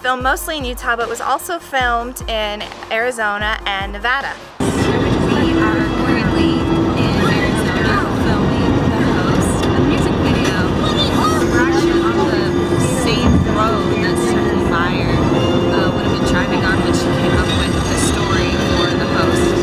filmed mostly in Utah, but was also filmed in Arizona and Nevada. We are currently in Arizona filming the host of the music video. We're actually on the same road that Stephenie Meyer would have been driving on when came up with the story for the host.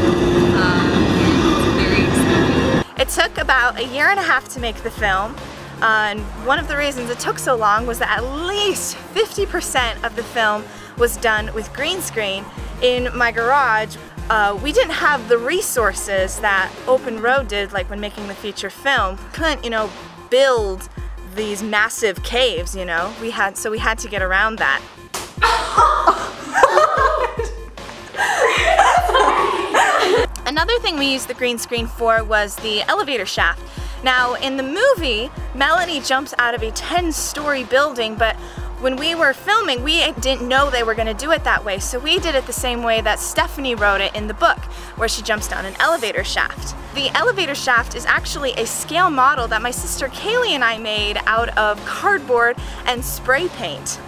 And it's very exciting. It took about a year and a half to make the film. Uh, and one of the reasons it took so long was that at least 50% of the film was done with green screen. In my garage, uh, we didn't have the resources that Open Road did, like when making the feature film. Couldn't, you know, build these massive caves, you know. We had so we had to get around that. Another thing we used the green screen for was the elevator shaft. Now, in the movie, Melanie jumps out of a 10-story building, but when we were filming, we didn't know they were going to do it that way, so we did it the same way that Stephenie wrote it in the book, where she jumps down an elevator shaft. The elevator shaft is actually a scale model that my sister Kaylee and I made out of cardboard and spray paint.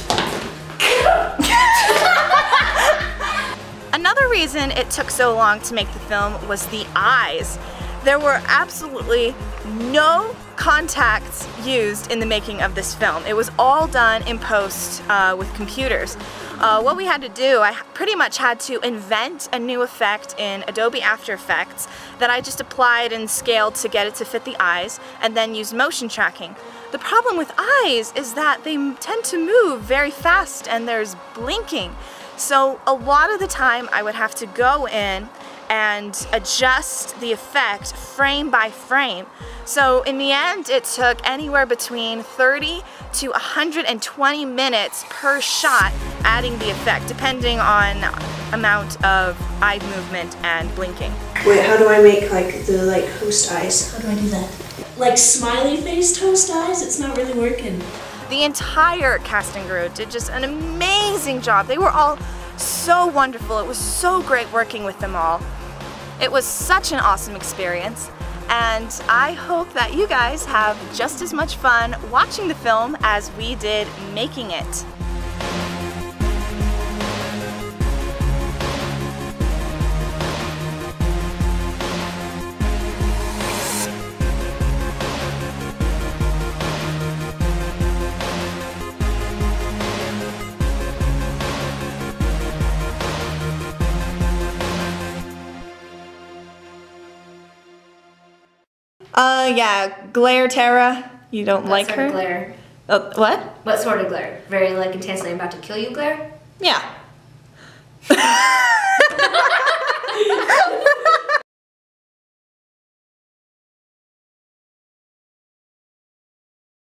Another reason it took so long to make the film was the eyes. There were absolutely no contacts used in the making of this film. It was all done in post uh, with computers. Uh, what we had to do, I pretty much had to invent a new effect in Adobe After Effects that I just applied and scaled to get it to fit the eyes and then used motion tracking. The problem with eyes is that they tend to move very fast and there's blinking. So a lot of the time I would have to go in and adjust the effect frame by frame. So in the end, it took anywhere between 30 to 120 minutes per shot adding the effect, depending on amount of eye movement and blinking. Wait, how do I make like the like host eyes? How do I do that? Like smiley faced host eyes? It's not really working. The entire cast and crew did just an amazing job. They were all so wonderful. It was so great working with them all. It was such an awesome experience and I hope that you guys have just as much fun watching the film as we did making it. Uh, yeah, Glare Terra. You don't what like sort her? Of glare? Oh, what? What sort of glare? Very like intensely, I'm about to kill you glare? Yeah.